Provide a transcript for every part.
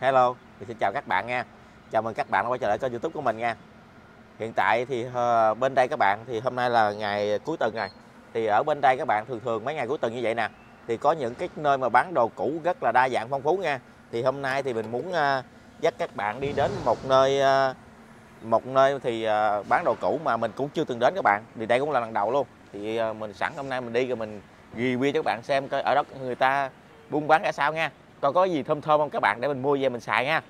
Hello, thì xin chào các bạn nha. Chào mừng các bạn đã quay trở lại kênh YouTube của mình nha. Hiện tại thì uh, bên đây các bạn thì hôm nay là ngày cuối tuần rồi. Thì ở bên đây các bạn thường thường mấy ngày cuối tuần như vậy nè thì có những cái nơi mà bán đồ cũ rất là đa dạng phong phú nha. Thì hôm nay thì mình muốn uh, dắt các bạn đi đến một nơi uh, một nơi thì uh, bán đồ cũ mà mình cũng chưa từng đến các bạn. Thì đây cũng là lần đầu luôn. Thì uh, mình sẵn hôm nay mình đi rồi mình review cho các bạn xem coi ở đó người ta buôn bán ra sao nha coi có gì thơm thơm không? Các bạn để mình mua về mình xài nha.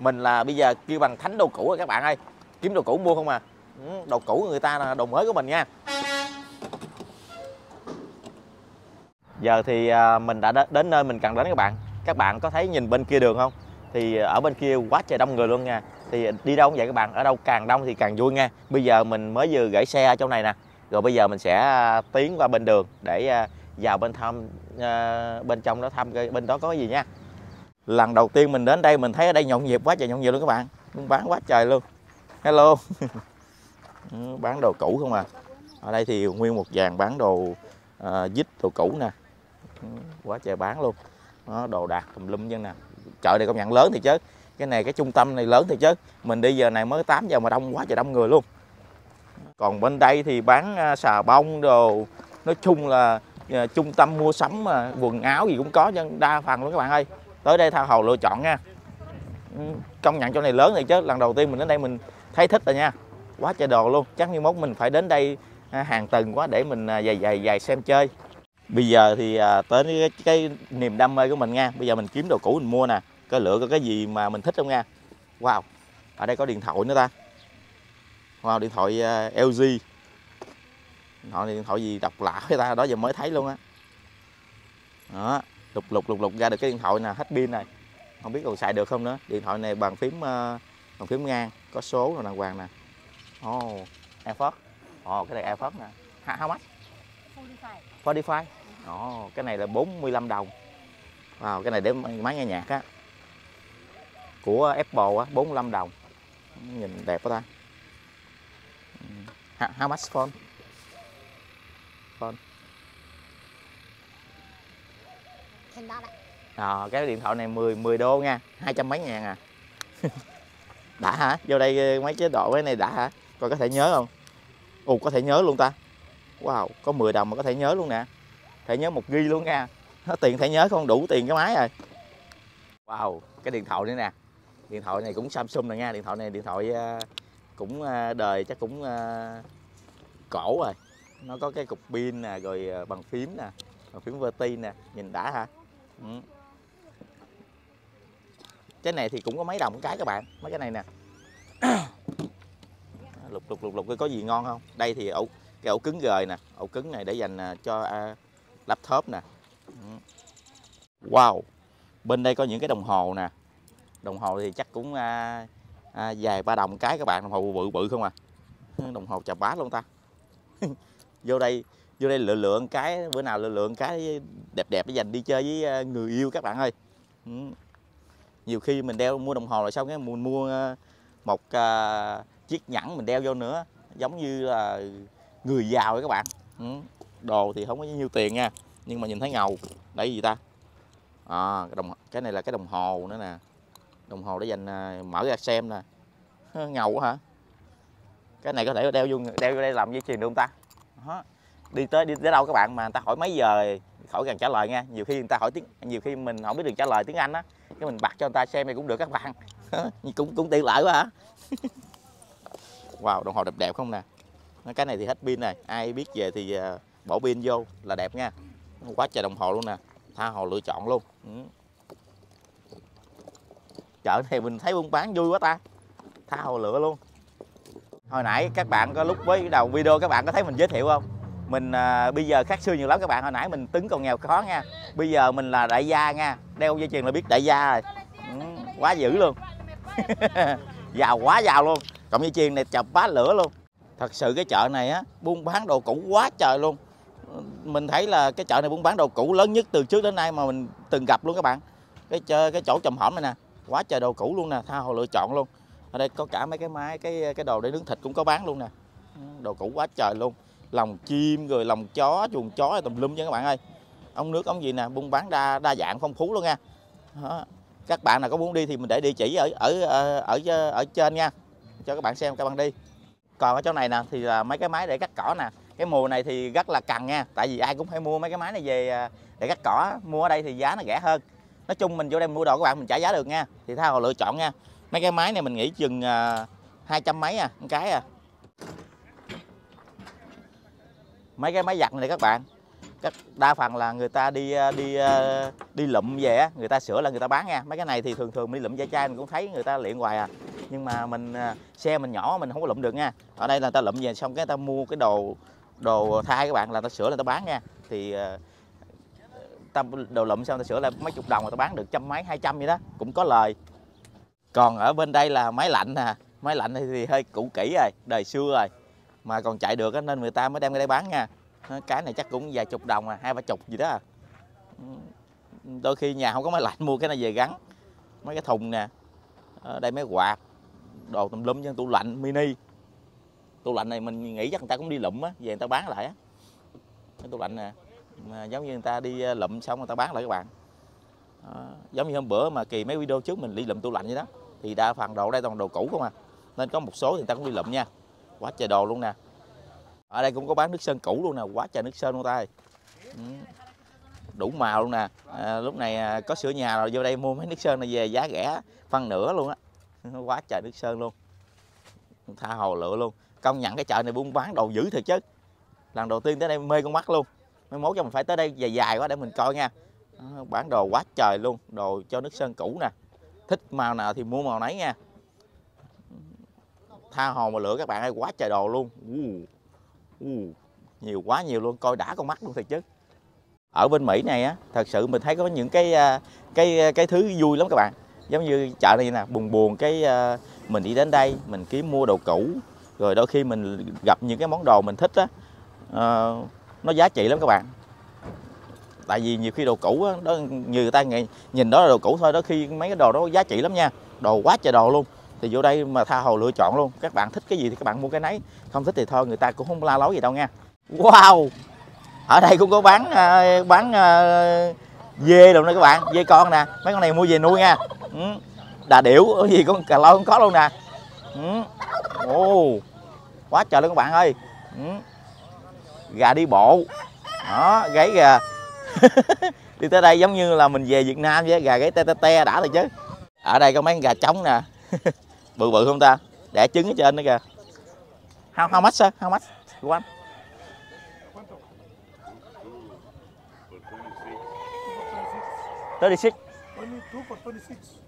Mình là bây giờ kêu bằng thánh đồ cũ rồi các bạn ơi. Kiếm đồ cũ mua không à? Ừ, đồ cũ người ta là đồ mới của mình nha. Giờ thì à, mình đã đến nơi mình cần đến các bạn. Các bạn có thấy nhìn bên kia đường không? Thì ở bên kia quá trời đông người luôn nha. Thì đi đâu cũng vậy các bạn, ở đâu càng đông thì càng vui nha. Bây giờ mình mới vừa gửi xe ở trong này nè. Rồi bây giờ mình sẽ à, tiến qua bên đường để à, vào bên thăm uh, bên trong đó thăm bên đó có cái gì nha. Lần đầu tiên mình đến đây mình thấy ở đây nhộn nhịp quá trời nhộn nhịp luôn các bạn. Buôn bán quá trời luôn. Hello. Ừ, bán đồ cũ không à? Ở đây thì nguyên một dàn bán đồ à, uh, dít đồ cũ nè. Ừ, quá trời bán luôn. Đó, đồ đạc tùm lum dân nè. Chợ này công nhận lớn thì chứ. Cái này cái trung tâm này lớn thì chứ. Mình đi giờ này mới 8 giờ mà đông quá trời đông người luôn. Còn bên đây thì bán à, xà bông đồ. Nói chung là Ờ, trung tâm mua sắm mà quần áo gì cũng có nhưng đa phần luôn các bạn ơi. Tới đây tha hồ lựa chọn nha. Ừ, công nhận chỗ này lớn này chứ lần đầu tiên mình đến đây mình thấy thích rồi nha. Quá trời đồ luôn chắc như mốt mình phải đến đây à, hàng tuần quá để mình dài dài dài xem chơi. Bây giờ thì à, tới cái, cái niềm đam mê của mình nha. Bây giờ mình kiếm đồ cũ mình mua nè. Coi lựa có cái gì mà mình thích không nha. Wow ở đây có điện thoại nữa ta. Wow điện thoại à, LG này điện thoại gì độc lạ với ta đó giờ mới thấy luôn á. Đó lục lục lục lục ra được cái điện thoại nè hết pin này không biết còn xài được không nữa. Điện thoại này bàn phím ờ, bàn phím ngang có số rồi đàng hoàng nè. Ồ oh, AirPods ồ cái này AirPods nè. How, much? 45. 45 ồ cái này là 45 đồng. Wow cái này để máy nghe nhạc á. Của Apple á 45 đồng. Nhìn đẹp quá ta. Ừ. how much phone Ten dollar. Ờ, cái điện thoại này 10 10 đô nha, hai trăm mấy ngàn à. đã hả? Vô đây mấy chế độ cái này đã hả? Coi có thể nhớ không? Ồ, có thể nhớ luôn ta. Wow, có 10 đồng mà có thể nhớ luôn nè. Thể nhớ một ghi luôn nha. Nó tiền thể nhớ không đủ tiền cái máy rồi. Wow, cái điện thoại nữa nè. Điện thoại này cũng Samsung này nha, điện thoại này điện thoại ờ, cũng ờ, đời chắc cũng ờ, cổ rồi. Nó có cái cục pin nè, rồi bằng phím nè, bằng phím verti nè, nhìn đã hả? Ừ. cái này thì cũng có mấy đồng một cái các bạn. Mấy cái này nè. Lục lục lục lục có gì ngon không? Đây thì ổ cái ổ cứng gời nè. Ổ cứng này để dành à, cho à, laptop nè. Ừ. Wow. Bên đây có những cái đồng hồ nè. Đồng hồ thì chắc cũng à, à, dài ba đồng cái các bạn. Đồng hồ bự bự không à? Đồng hồ chà bá luôn ta. Vô đây vô đây lựa lựa một cái bữa nào lựa lựa một cái đẹp đẹp để dành đi chơi với ờ, người yêu các bạn ơi. Ừ. nhiều khi mình đeo mua đồng hồ rồi xong cái mình mua ờ, một uh, chiếc nhẫn mình đeo vô nữa giống như là người giàu ấy các bạn. Ừ. đồ thì không có nhiêu tiền nha nhưng mà nhìn thấy ngầu. Đấy gì ta? À, cái đồng cái này là cái đồng hồ nữa nè. Đồng hồ để dành mở ra xem nè. Ngầu quá hả? Cái này có thể đeo vô đeo vô đây làm dây chuyền được không ta? Đó đi tới đi tới đâu các bạn? Mà người ta hỏi mấy giờ khỏi cần trả lời nha. Nhiều khi người ta hỏi tiếng, nhiều khi mình không biết được trả lời tiếng anh á, cái mình bật cho người ta xem thì cũng được các bạn. Cũng cũng tiện lợi quá hả? Wow, đồng hồ đẹp đẹp không nè? Cái này thì hết pin này. Ai biết về thì ờ, bỏ pin vô là đẹp nha. Quá trời đồng hồ luôn nè. Tha hồ lựa chọn luôn. Ừ. chợ này mình thấy buôn bán vui quá ta. Tha hồ lựa luôn. Hồi nãy các bạn có lúc với đầu video các bạn có thấy mình giới thiệu không? Mình à, bây giờ khác xưa nhiều lắm các bạn hồi nãy mình tính còn nghèo khó nha. Bây giờ mình là đại gia nha đeo dây chuyền là biết đại gia rồi. Ừ, quá dữ luôn. Giàu quá giàu luôn. Cộng dây chuyền này chập phá lửa luôn. Thật sự cái chợ này á buôn bán đồ cũ quá trời luôn. Mình thấy là cái chợ này buôn bán đồ cũ lớn nhất từ trước đến nay mà mình từng gặp luôn các bạn. Cái chợ, cái chỗ trầm hổm này nè quá trời đồ cũ luôn nè tha hồ lựa chọn luôn. Ở đây có cả mấy cái máy cái cái đồ để nướng thịt cũng có bán luôn nè. Ừ, đồ cũ quá trời luôn lòng chim rồi lòng chó chuồng chó tùm lum nha các bạn ơi. Ống nước ống gì nè buôn bán đa đa dạng phong phú luôn nha. Đó. các bạn nào có muốn đi thì mình để địa chỉ ở ở ờ, ở ở, ở trên nha. Cho các bạn xem các bạn đi. Còn ở chỗ này nè thì là mấy cái máy để cắt cỏ nè. Cái mùa này thì rất là cần nha tại vì ai cũng phải mua mấy cái máy này về ờ, để cắt cỏ. Mua ở đây thì giá nó rẻ hơn. Nói chung mình vô đây mua đồ các bạn mình trả giá được nha. Thì tha hồ lựa chọn nha. Mấy cái máy này mình nghĩ chừng hai trăm mấy à một cái à mấy cái máy giặt này các bạn các đa phần là người ta đi đi đi lụm về á người ta sửa là người ta bán nha mấy cái này thì thường thường mình đi lụm da chai mình cũng thấy người ta luyện hoài à nhưng mà mình xe mình nhỏ mình không có lụm được nha ở đây là người ta lụm về xong cái ta mua cái đồ đồ thay các bạn là ta sửa là ta bán nha thì ta đồ lụm xong ta sửa là mấy chục đồng mà ta bán được trăm mấy hai trăm vậy đó cũng có lời còn ở bên đây là máy lạnh nè máy lạnh thì hơi cũ kỹ rồi đời xưa rồi mà còn chạy được nên người ta mới đem ra đây bán nha. Ờ, cái này chắc cũng vài chục đồng à hai ba chục gì đó à. Ừ, đôi khi nhà không có máy lạnh mua cái này về gắn. Mấy cái thùng nè. Ở đây mấy quạt đồ tùm lum cho tủ lạnh mini. Tủ lạnh này mình nghĩ chắc người ta cũng đi lụm á về người ta bán lại á. Cái tủ lạnh nè mà giống như người ta đi ờ, lụm xong người ta bán lại các bạn. À, giống như hôm bữa mà kỳ mấy video trước mình đi lụm tủ lạnh vậy đó thì đa phần đồ đây toàn đồ cũ không à. Nên có một số thì người ta cũng đi lụm nha quá trời đồ luôn nè. Ở đây cũng có bán nước sơn cũ luôn nè. Quá trời nước sơn luôn tay ừ. đủ màu luôn nè. À, lúc này à, có sửa nhà rồi vô đây mua mấy nước sơn này về giá rẻ phân nửa luôn á. Quá trời nước sơn luôn. Tha hồ lựa luôn. Công nhận cái chợ này buôn bán đồ dữ thiệt chứ. Lần đầu tiên tới đây mê con mắt luôn. Mấy mốt cho mình phải tới đây dài dài quá để mình coi nha. Bán đồ quá trời luôn. Đồ cho nước sơn cũ nè. Thích màu nào thì mua màu nấy nha tha hồ mà lựa các bạn ơi quá trời đồ luôn. Uh, nhiều quá nhiều luôn coi đã con mắt luôn thiệt chứ. Ở bên Mỹ này á thật sự mình thấy có những cái à, cái à, cái thứ vui lắm các bạn. Giống như chợ này nè buồn buồn cái à, mình đi đến đây mình kiếm mua đồ cũ rồi đôi khi mình gặp những cái món đồ mình thích á uh, nó giá trị lắm các bạn. Tại vì nhiều khi đồ cũ á, đó như người ta nhìn đó là đồ cũ thôi đó khi mấy cái đồ đó giá trị lắm nha. Đồ quá trời đồ luôn thì vô đây mà tha hồ lựa chọn luôn. Các bạn thích cái gì thì các bạn mua cái nấy. Không thích thì thôi, người ta cũng không la lối gì đâu nha. Wow! Ở đây cũng có bán à, bán à, dê đâu nè các bạn. Dê con nè. Mấy con này mua về nuôi nha. Ừ. Đà điểu, cái gì con cà lo không có luôn nè. Ừ. oh. quá trời luôn các bạn ơi. Ừ. Gà đi bộ. Đó gáy gà. Đi tới đây giống như là mình về Việt Nam vậy, gà gáy te te te đã rồi chứ. Ở đây có mấy con gà trống nè. bự bự không ta đẻ trứng ở trên đó kìa how, how much sir how much you want Thirty six.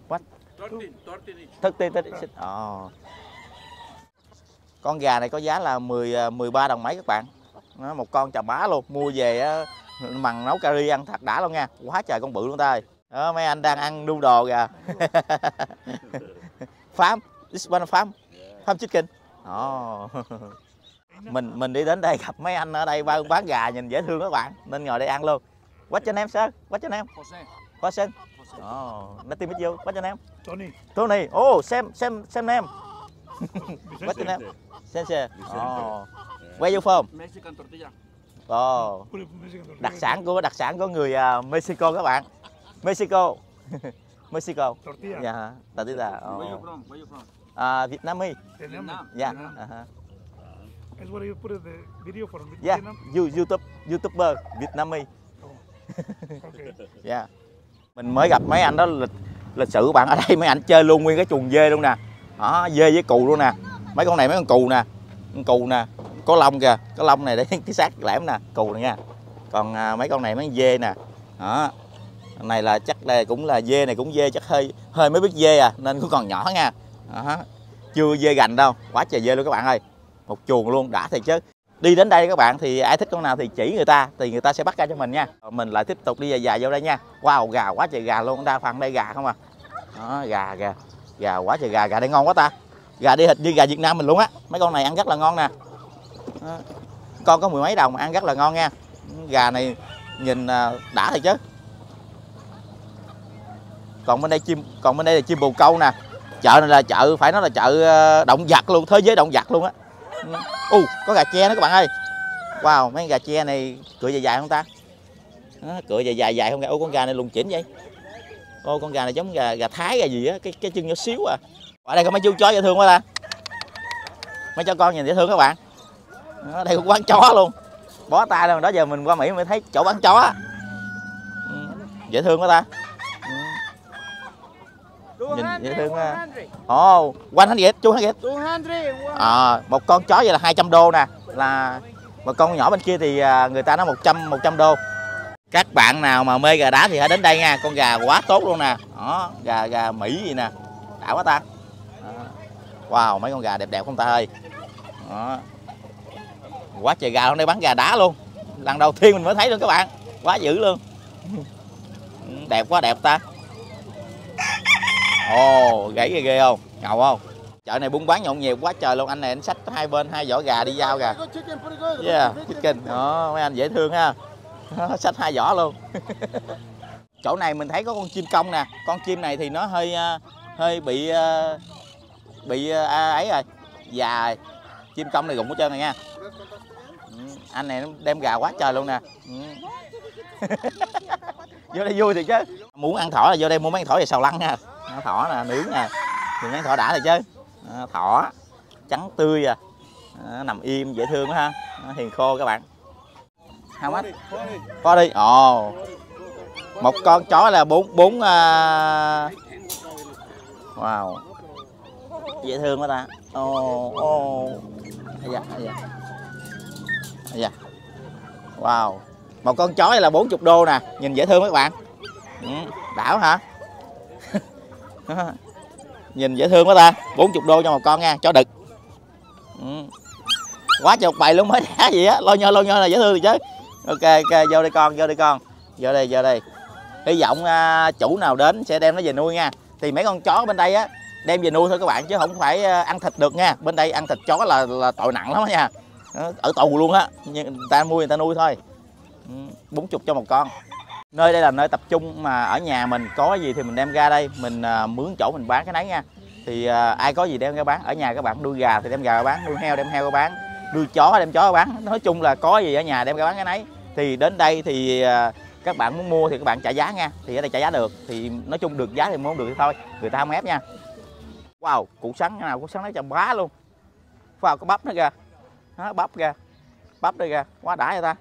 what thirty thirty six. Oh. Con gà này có giá là 10 13 ờ, đồng mấy các bạn. Nó một con chà bá luôn, mua về ờ, mằn nấu cà ri ăn thật đã luôn nha. Quá trời con bự luôn ta ơi. Đó, mấy anh đang ăn đu đồ kìa. phám this one farm. Farm chicken. Oh. mình mình đi đến đây gặp mấy anh ở đây bán, bán gà nhìn dễ thương các bạn. Nên ngồi đây ăn luôn. What's your name sir. What's your name Jose. Jose. Oh nice to meet you what's your name Tony. Tony. Oh same same same name what's your name Sensei oh. Where you from Mexican tortilla. oh đặc sản của đặc sản của người uh, Mexico các bạn. Mexico. Mexico. Tortilla. dạ tortilla. Where you oh. from? Where you from? À, Vietnamese. Vietnam. Yeah. Vietnam. Uh-huh. That's what you put in the video for Yeah. Vietnam. You YouTube YouTuber Vietnamese. Okay. Yeah. Mình mới gặp mấy anh đó lịch lịch của bạn ở đây mấy anh chơi luôn nguyên cái chuồng dê luôn nè. Đó, dê với cù luôn nè. Mấy con này mấy con cù nè. Con cù nè, có lông kìa, có lông này để cái xác lẻm nè, cù này nha. Còn à, mấy con này mấy con dê nè. Đó. Này là chắc đây cũng là dê này cũng dê chắc hơi hơi mới biết dê à nên cũng còn nhỏ nha. Ờ Đó. Chưa dê gành đâu, quá trời dê luôn các bạn ơi. Một chuồng luôn đã thiệt chứ. Đi đến đây các bạn thì ai thích con nào thì chỉ người ta thì người ta sẽ bắt ra cho mình nha. Ờ, mình lại tiếp tục đi dài dài vô đây nha. Wow, gà quá trời gà luôn, đa phần đây gà không à. Đó, gà gà. Gà quá trời gà, gà đây ngon quá ta. Gà đi thịt như gà Việt Nam mình luôn á. Mấy con này ăn rất là ngon nè. Đó. Con có mười mấy đồng mà ăn rất là ngon nha. Gà này nhìn à, đã thiệt chứ còn bên đây chim còn bên đây là chim bồ câu nè chợ này là chợ phải nói là chợ ờ, động vật luôn thế giới động vật luôn á. Ừ. U uh, có gà tre nữa các bạn ơi. Wow mấy gà tre này cửa dài dài không ta? Đó, cửa dài dài dài không gà? Ô con gà này lùng chỉnh vậy. Ô con gà này giống gà gà thái gà gì á cái cái chân nhỏ xíu à. Ở đây có mấy chú chó dễ thương quá ta. Mấy cho con nhìn dễ thương các bạn. Ở đây cũng quán chó luôn. Bó tay luôn đó giờ mình qua mỹ mới thấy chỗ bán chó ừ, dễ thương quá ta nhìn dễ thương quá ồ quanh hắn ghét chú ghét 200. à, một con chó vậy là 200 đô nè. Là một con nhỏ bên kia thì à, người ta nói 100 100 đô. Các bạn nào mà mê gà đá thì hãy đến đây nha. Con gà quá tốt luôn nè. Đó gà gà mỹ gì nè. Đã quá ta. Wow mấy con gà đẹp đẹp không ta ơi. Đó. quá trời gà hôm nay bán gà đá luôn. Lần đầu tiên mình mới thấy luôn các bạn. Quá dữ luôn. Ừ, đẹp quá đẹp ta ồ gãy ghê ghê không? Ngầu không? Chợ này buôn bán nhộn nhịp quá trời luôn anh này anh xách hai bên hai giỏ gà đi giao gà yeah chicken. Đó mấy anh dễ thương ha. Xách hai giỏ luôn. Chỗ này mình thấy có con chim công nè. Con chim này thì nó hơi à, hơi bị à, bị à, ấy rồi. Già rồi. Chim công này rụng hết trơn rồi nha. Ừ, anh này đem gà quá trời luôn nè. Ừ. vô đây vui thì chứ. Muốn ăn thỏ là vô đây mua mấy ăn thỏ về xào lăn nha thỏ nè nướng nè. Thì ăn thỏ đã rồi chứ. Thỏ trắng tươi à. Nằm im dễ thương quá ha. Hiền khô các bạn. How much có đi. Ồ. Một con chó là bốn bốn uh... wow. Dễ thương quá ta. Ồ ồ. Ây da, ây da. Wow. Một con chó này là 40 đô nè. Nhìn dễ thương các bạn. Ừ, đảo hả? nhìn dễ thương quá ta. 40 đô cho một con nha chó đực. Ừ. quá trời một bầy luôn mới đá gì á. Lo nhơ lo nhơ là dễ thương thì chứ. Ok ok vô đây con vô đây con. Vô đây vô đây. Hy vọng uh, chủ nào đến sẽ đem nó về nuôi nha. Thì mấy con chó bên đây á đem về nuôi thôi các bạn chứ không phải à, ăn thịt được nha. Bên đây ăn thịt chó là là tội nặng lắm nha. Ờ, ở tù luôn á. Nhưng người ta nuôi người ta nuôi thôi. Ừ, bốn chục cho một con nơi đây là nơi tập trung mà ở nhà mình có gì thì mình đem ra đây. Mình à, mướn chỗ mình bán cái nấy nha. Thì à, ai có gì đem ra bán ở nhà các bạn nuôi gà thì đem gà ra bán nuôi heo đem heo ra bán nuôi chó đem chó ra bán. Nói chung là có gì ở nhà đem ra bán cái nấy. Thì đến đây thì à, các bạn muốn mua thì các bạn trả giá nha. Thì ở đây trả giá được. Thì nói chung được giá thì mua được thì thôi. Người ta không ép nha. Wow củ sắn nào củ sắn nó chầm bá luôn. Wow có bắp nó ra nó bắp ra bắp đây ra quá đã vậy ta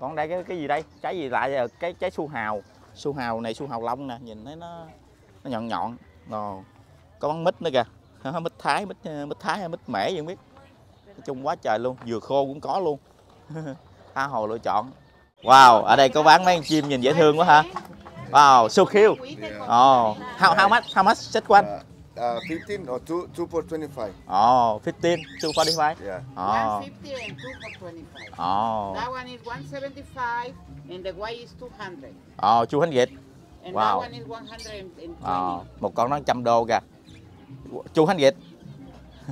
còn đây cái cái gì đây? Trái gì lại vậy? cái trái su hào. Su hào này su hào long nè nhìn thấy nó nó nhọn nhọn. Ồ, có bắn mít nữa kìa. Mít thái mít mít thái hay mít mẻ gì không biết. Nói chung quá trời luôn dừa khô cũng có luôn. Tha hồ lựa chọn. Wow ở đây có bán mấy con chim nhìn dễ thương quá hả wow so cute oh how how much how much? Set one Uh, uh, 15 or 2, 2 for 25. oh 15 245 Yeah. oh 150 and 2 for 25. oh That one is 175 and the white is 200. oh 200 And Wow. that one is 120. Ờ, một con nó trăm đô kìa chu hành việt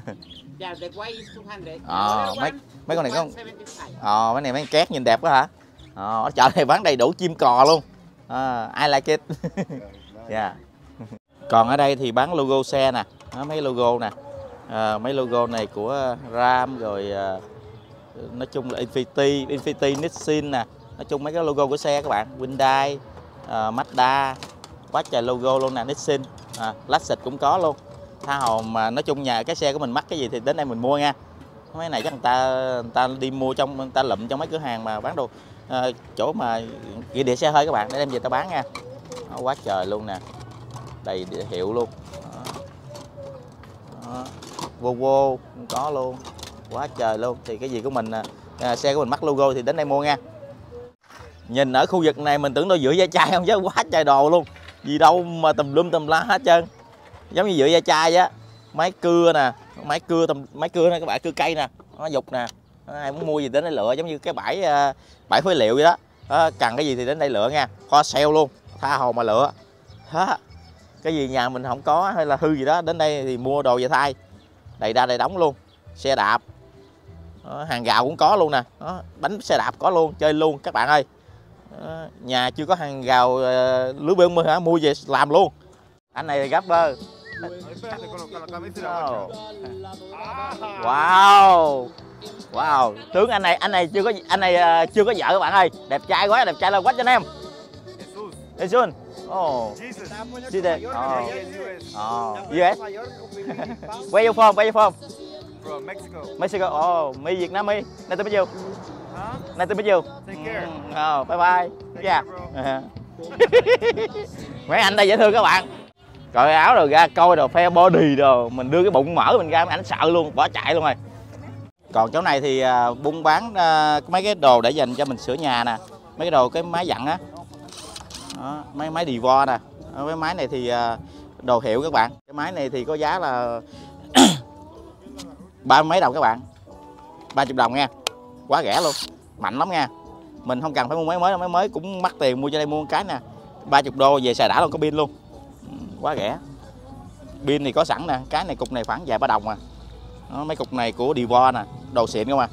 Yeah, the white is 200. Ờ, The other mấy- mấy con này có 175. ờ mấy này mấy con két nhìn đẹp quá hả ờ ở chợ này bán đầy đủ chim cò luôn à, I like it yeah còn ở đây thì bán logo xe nè đó, mấy logo nè. À, mấy logo này của Ram rồi à, nói chung là Infinity Infinity Nissan nè. Nói chung mấy cái logo của xe các bạn Hyundai à, Mazda quá trời logo luôn nè Nissan à, Lexus cũng có luôn. Tha hồ mà nói chung nhà cái xe của mình mắc cái gì thì đến đây mình mua nha. Mấy này chắc người ta người ta đi mua trong người ta lụm trong mấy cửa hàng mà bán đồ à, chỗ mà ghi địa xe hơi các bạn để đem về tao bán nha. Đó, quá trời luôn nè đầy địa hiệu luôn. Đó. Đó. Volvo cũng có luôn. Quá trời luôn. Thì cái gì của mình à, à, xe của mình mắc logo thì đến đây mua nha. Nhìn ở khu vực này mình tưởng đâu giữa da chai không chứ quá trời đồ luôn. Gì đâu mà tùm lum tùm lá hết trơn. Giống như giữa da chai á. Máy cưa nè máy cưa tùm máy cưa nè các bạn cưa cây nè nó dục nè. Ai muốn mua gì đến đây lựa giống như cái bãi à, bãi phế liệu vậy đó. À, cần cái gì thì đến đây lựa nha. Kho sale luôn tha hồ mà lựa. Đó cái gì nhà mình không có hay là hư gì đó đến đây thì mua đồ về thay. Đầy ra đầy đóng luôn xe đạp. Đó, hàng gạo cũng có luôn nè. Đó, bánh xe đạp có luôn chơi luôn các bạn ơi. Đó, nhà chưa có hàng gạo uh, lưới mưa hả? Mua về làm luôn. Anh này gấp bơ. Wow. Wow. Tướng anh này anh này chưa có anh này uh, chưa có vợ các bạn ơi. Đẹp trai quá đẹp trai là quách cho anh em. Jesus. Oh. Today. Oh. Oh. US. Where you from? Where you from? From Mexico. Mexico. Oh, me Việt Nam me. Nice to meet you. Huh? Nice to meet you. Take care. Mm, Oh, bye bye. Yeah. bro. À. Mấy anh đây dễ thương các bạn. Cởi áo rồi ra coi đồ phe body đồ, mình đưa cái bụng mở mình ra anh sợ luôn, bỏ chạy luôn rồi. Còn chỗ này thì à, buôn bán à, mấy cái đồ để dành cho mình sửa nhà nè, mấy cái đồ cái máy dặn á. Đó, mấy máy Divo nè. Ờ, cái máy này thì à, đồ hiệu các bạn. Cái máy này thì có giá là ba mấy đồng các bạn. 30 đồng nha. Quá rẻ luôn. Mạnh lắm nha. Mình không cần phải mua máy mới máy mới cũng mắc tiền mua cho đây mua một cái nè. 30 đô về xài đã luôn có pin luôn. Ừ, quá rẻ. Pin thì có sẵn nè. Cái này cục này khoảng vài ba đồng à. Đó, mấy cục này của Divo nè. Đồ xịn không à.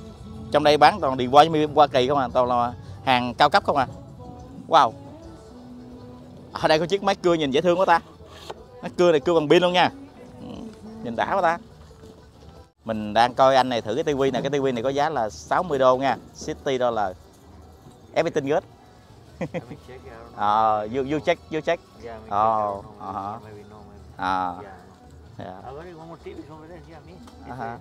Trong đây bán toàn Divo với Hoa Kỳ không à. Toàn là hàng cao cấp không à. Wow ở đây có chiếc máy cưa nhìn dễ thương quá ta. Máy cưa này cưa bằng pin luôn nha. Ừ, nhìn đã quá ta. Mình đang coi anh này thử cái tivi này cái tivi này có giá là 60 đô nha. City dollar. Everything good. Uh, you you check you check. Is me. It's Uh-huh. a-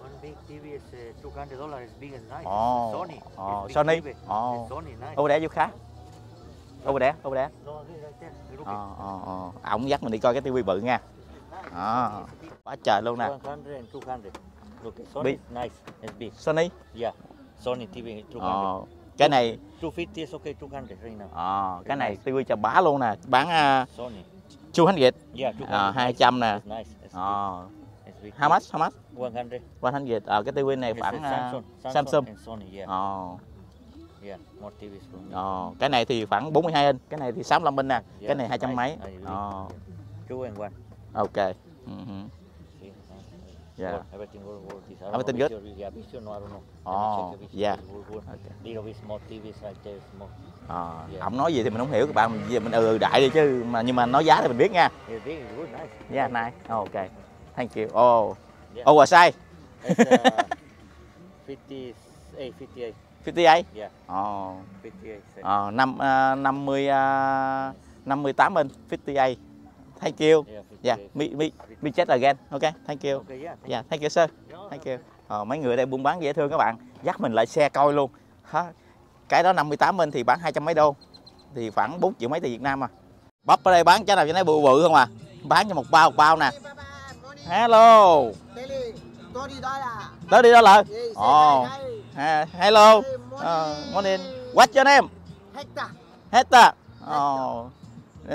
One big TV is uh, two hundred dollars. It's big and nice. Oh, Sony. oh, It's Sony. Oh. It's Sony, nice. over there you khác over there over there ờ ờ ờ ổng dắt mình đi coi cái tivi bự nha. Ah. quá trời luôn nè 100 and 200. Look, Sony nice. Sony Yeah. Sony TV 200. ờ cái này 250 is okay, 200 right now. ờ cái này tivi chà bá luôn nè bán uh, Sony. 200 Yeah, 200. ờ nice. 200 nè It's nice. It's ờ how much how much 100. 100 ờ cái tivi này khoảng uh, Samsung. Samsung. and Sony. Yeah. ờ Yeah. More TVs from me. ờ cái này thì khoảng 42 inch cái này thì 65 inch nè cái này 200 mấy ờ Two and one. ok Mhm. Yeah. Well, everything will work. This. I don't Everything good? Yeah, I don't know. Oh, if yeah. it's will work. Okay. Little bit small TVs right there, small. Ờ, Yeah. ổng nói gì thì mình không hiểu các bạn mình giờ mình ừ ừ đại đi chứ mà nhưng mà nói giá thì mình biết nha Yeah, big, it's good, nice. yeah nice oh, ok thank you oh Yeah. It's uh, 58, 58. 58 Yeah, oh 58. cent. ờ năm à, 50 à, 58 inch 58 thank you. Yeah, 58. yeah me me me check again ok thank you. Okay, yeah. Thank yeah thank you sir. You. thank you. Ờ, mấy người ở đây buôn bán dễ thương các bạn. Dắt mình lại xe coi luôn. Hả? cái đó 58 inch thì bán 200 mấy đô. Thì khoảng 4 triệu mấy tiền Việt Nam à. Bắp ở đây bán trái nào cho nó bự bự không à? Bán cho một bao một bao nè. Hello. Tele, Tony Dollar. tới đi đó lợi Yes, ồ. hi, ha- hello uh, morning. what's your name Hector. Hector oh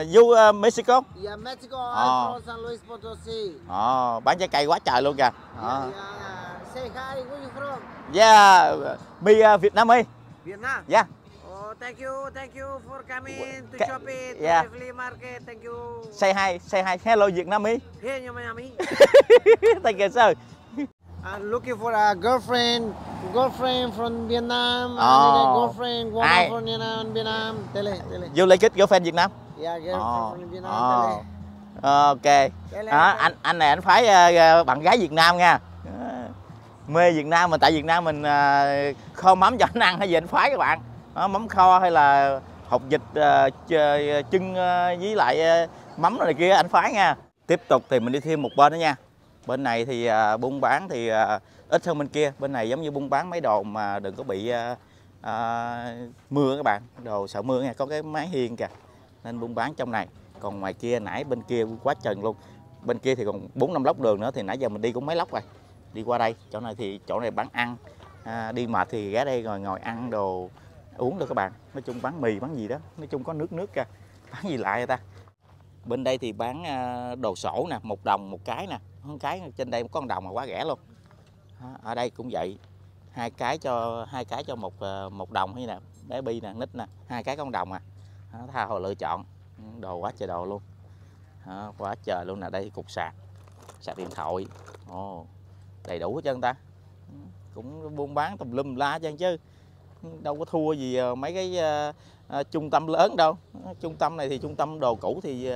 you uh, Mexico Yeah, Mexico. Oh. I'm from San Luis Potosí. Ồ, bán trái cây quá trời luôn kìa. Yeah, Ờ. yeah. Say hi. Where you from? Yeah, me uh, Việt Nam ơi. Vietnam. Yeah. Oh, thank you, thank you for coming to Ca- shopping yeah. to the flea market. Thank you. Say hi, say hi. Hello. Here in Miami. Thank you sir. I'm looking for a girlfriend. Girlfriend from Vietnam. I need a Oh. girlfriend. Woman Ai? from Vietnam. Vietnam. Tele, tele. You like it girlfriend Việt Nam? Yeah, girlfriend Ồ. from Vietnam. Ồ. Tele. Ok. Tele. Đó, anh anh này anh phái ờ, ờ, bạn gái Việt Nam nha. Ờ, Mê Việt Nam mà tại Việt Nam mình ờ, kho mắm cho anh ăn hay gì anh phái các bạn. Đó, mắm kho hay là hột vịt ờ, ch- chân ờ, với lại ờ, mắm này kia anh phái nha. Tiếp tục thì mình đi thêm một bên nữa nha. Bên này thì à, buôn bán thì à, ít hơn bên kia. Bên này giống như buôn bán mấy đồ mà đừng có bị à, à, mưa các bạn. Đồ sợ mưa nha, có cái mái hiên kìa. Nên buôn bán trong này. Còn ngoài kia nãy bên kia quá trần luôn. Bên kia thì còn bốn năm lóc đường nữa thì nãy giờ mình đi cũng mấy lóc rồi. Đi qua đây chỗ này thì chỗ này bán ăn. À, đi mệt thì ghé đây rồi ngồi ăn đồ uống được các bạn. Nói chung bán mì bán gì đó. Nói chung có nước nước kìa. Bán gì lại người ta? Bên đây thì bán à, đồ sổ nè một đồng một cái nè. Một cái trên đây có một đồng mà quá rẻ luôn. Ở đây cũng vậy. Hai cái cho hai cái cho một à, một đồng hay nè bé bi nè nít nè hai cái con đồng à. Tha hồ lựa chọn. Ừ, đồ quá trời đồ luôn. Đó, quá trời luôn nè đây cục sạc. Sạc điện thoại. Ồ đầy đủ hết trơn ta. Ừ, cũng buôn bán tùm lum la trơn chứ đâu có thua gì ờ, mấy cái uh, trung tâm lớn đâu. Trung tâm này thì trung tâm đồ cũ thì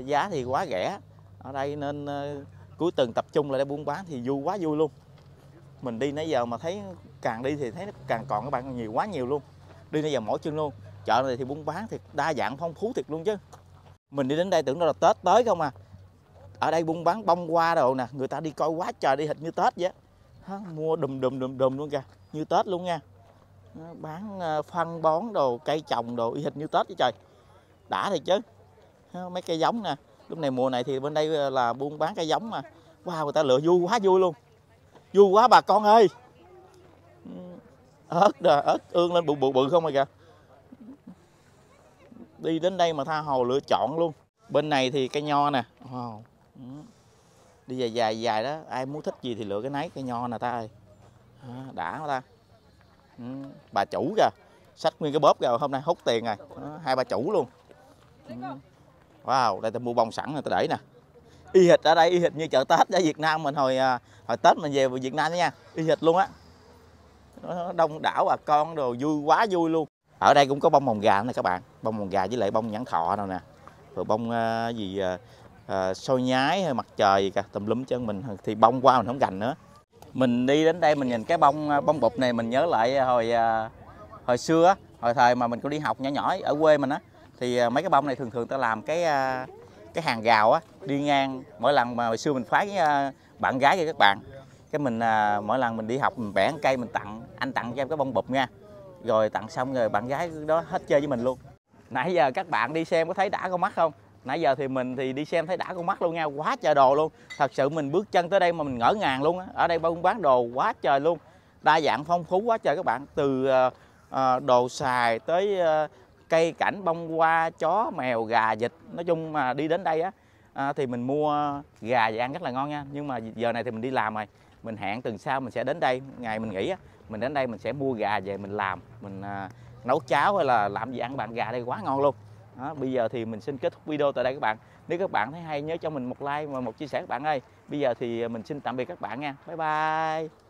uh, giá thì quá rẻ. Ở đây nên uh, cuối tuần tập trung lại để buôn bán thì vui quá vui luôn. Mình đi nãy giờ mà thấy càng đi thì thấy nó càng còn các bạn nhiều quá nhiều luôn. Đi nãy giờ mỗi chân luôn. Chợ này thì buôn bán thì đa dạng phong phú thiệt luôn chứ. Mình đi đến đây tưởng đâu là tết tới không à. Ở đây buôn bán bông hoa đồ nè người ta đi coi quá trời đi thịt như tết vậy mua đùm đùm đùm đùm luôn kìa. Như tết luôn nha bán ờ, phân bón đồ cây trồng đồ y hệt như tết chứ trời. Đã thì chứ. Mấy cây giống nè. Lúc này mùa này thì bên đây ờ, là buôn bán cây giống mà. Wow người ta lựa vui quá vui luôn. Vui quá bà con ơi. Ớt nè ớt ương lên bự bự bự không rồi kìa. Đi đến đây mà tha hồ lựa chọn luôn. Bên này thì cây nho nè. Wow. Đi dài dài dài đó. Ai muốn thích gì thì lựa cái nấy cây nho nè ta ơi. À, đã quá ta ừ. bà chủ kìa. Xách nguyên cái bóp kìa hôm nay hút tiền rồi. Đó, hai bà chủ luôn. Ừ. wow đây ta mua bông sẵn rồi ta để nè. Y hệt ở đây y hệt như chợ tết ở việt nam mình hồi à, hồi tết mình về việt nam đó nha. Y hệt luôn á. Đông đảo bà con đồ vui quá vui luôn. Ở đây cũng có bông mồng gà nè các bạn. Bông mồng gà với lại bông nhãn thọ nào nè. Rồi bông à, gì à, à, soi nhái hay mặt trời gì cả tùm lum chân mình. Thì bông qua mình không gành nữa mình đi đến đây mình nhìn cái bông à, bông bụp này mình nhớ lại à, hồi à, hồi xưa hồi thời mà mình cũng đi học nhỏ nhỏ ở quê mình á, thì mấy cái bông này thường thường ta làm cái cái hàng rào á, đi ngang. Mỗi lần mà hồi xưa mình phái với bạn gái cho các bạn, cái mình mỗi lần mình đi học mình bẻ một cây mình tặng, anh tặng cho em cái bông bụp nha. Rồi tặng xong rồi bạn gái đó hết chơi với mình luôn. Nãy giờ các bạn đi xem có thấy đã con mắt không? Nãy giờ thì mình thì đi xem thấy đã con mắt luôn nha quá trời đồ luôn. Thật sự mình bước chân tới đây mà mình ngỡ ngàng luôn á. Ở đây buôn bán đồ quá trời luôn. Đa dạng phong phú quá trời các bạn. Từ uh, đồ xài tới uh, cây cảnh bông hoa chó mèo gà vịt. Nói chung mà đi đến đây á à, thì mình mua gà về ăn rất là ngon nha. Nhưng mà giờ này thì mình đi làm rồi. Mình hẹn tuần sau mình sẽ đến đây. Ngày mình nghỉ á mình đến đây mình sẽ mua gà về mình làm. Mình à, nấu cháo hay là làm gì ăn bạn gà đây quá ngon luôn đó, bây giờ thì mình xin kết thúc video tại đây các bạn. Nếu các bạn thấy hay nhớ cho mình một like và một chia sẻ các bạn ơi. Bây giờ thì mình xin tạm biệt các bạn nha. Bye bye.